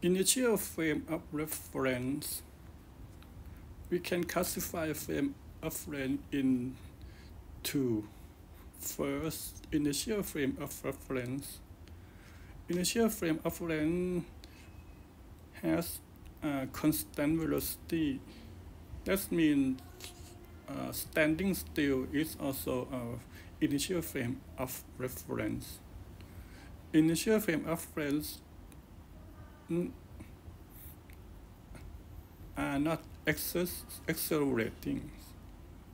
Inertial frame of reference. We can classify a frame of reference in two. First, inertial frame of reference. Inertial frame of reference has a constant velocity. That means uh, standing still is also an inertial frame of reference. Inertial frame of reference are uh, not access, accelerating.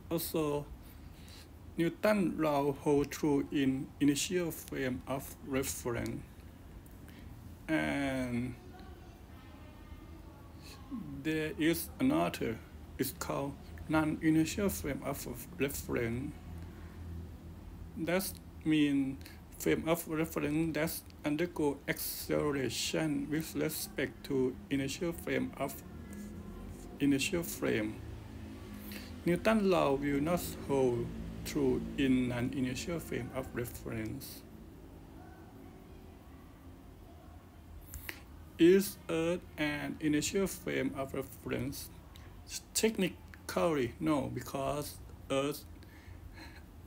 Also, Newton law hold true in inertial frame of reference. And there is another, it's called non-inertial frame of reference. That means frame of reference that undergo acceleration with respect to inertial frame of inertial frame. Newton law will not hold true in an inertial frame of reference. Is Earth an inertial frame of reference? Technically, no, because Earth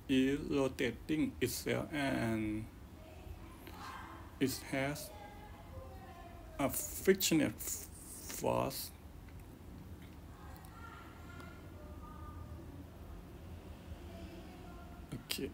is rotating itself and it has a frictional force. Okay